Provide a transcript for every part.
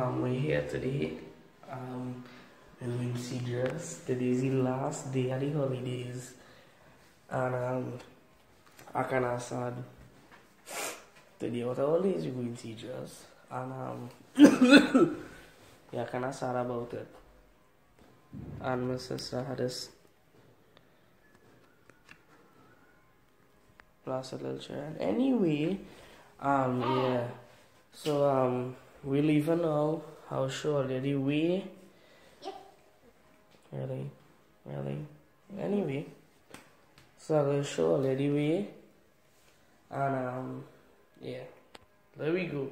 Um, we're here today um, in Wincy Dress. Today is the last day of the holidays. And um, I kind of sad. Today, what all days we going to Dress. And um, yeah, kind of sad about it. And my sister had this plastic little chair. Anyway, um, yeah. So, um, we leaving now. How sure already we? Yep. Really? Really? Anyway. So I'm gonna show already we. And um yeah. There we go.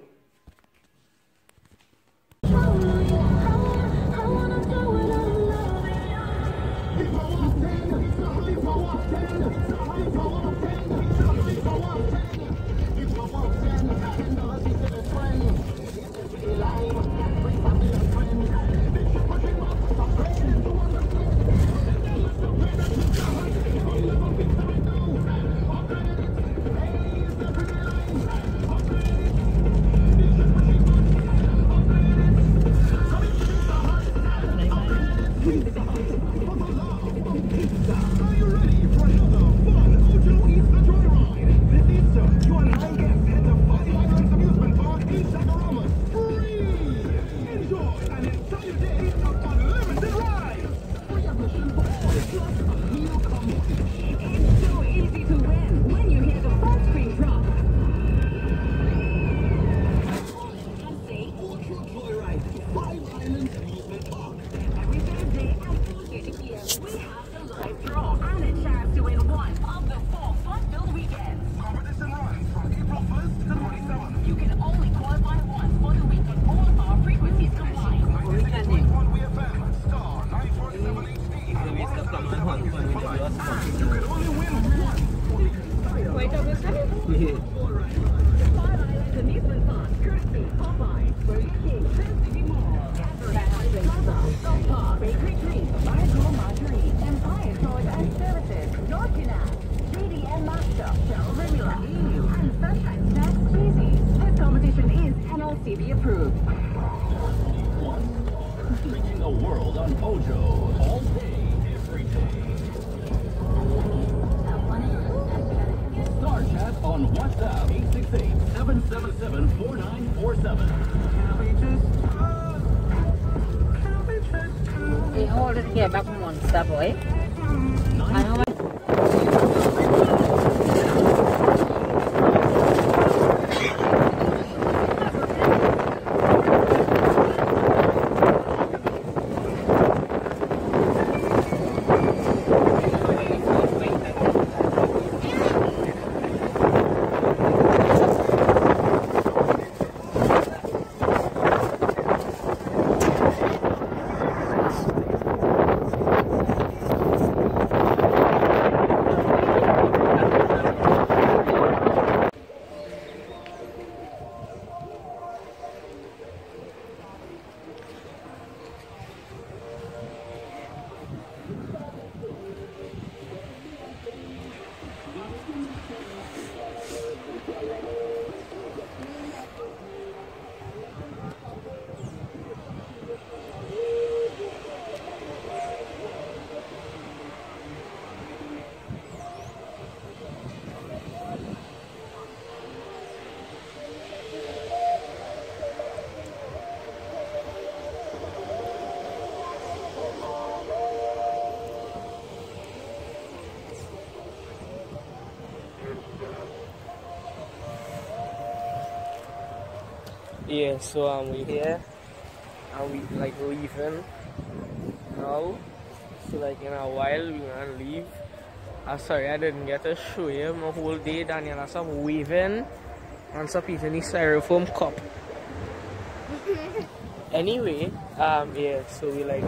NLCB approved. Streaming the world on Mojo 868-777-4947. Hey, hold it here back monster boy. Yeah, so um we here and we like leaving now. So like in a while we're gonna leave. I'm sorry I didn't get to show you my whole day. Daniel has some waving and some eating the styrofoam cup. anyway, um yeah, so we like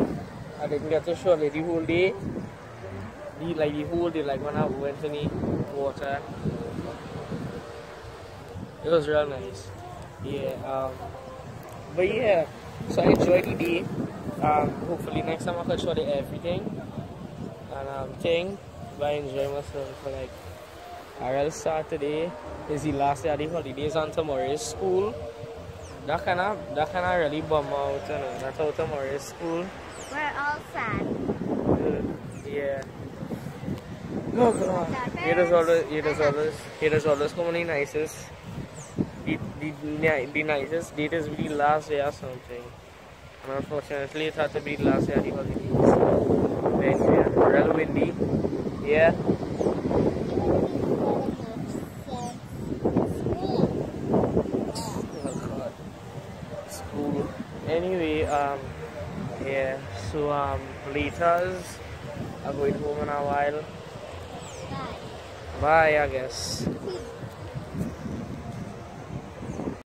I didn't get to show like the whole day. The like the whole day like when I went in the water. It was real nice. Yeah, um, but yeah, so I enjoyed the day. Um, hopefully next time I can show you everything and um, thing. But I enjoy myself for like start today. Is the last day of the holidays and tomorrow is school. that kind of that kind of really bum out, you know. That's how tomorrow is school. We're all sad. Yeah. Oh god. It is always it is always it is always come the nicest. Ni- the nicest date is the last or something. And unfortunately it had to be last of the holidays. But real windy. Yeah. Oh god. School. Anyway, um yeah, so um laters are going home in a while. Bye I guess.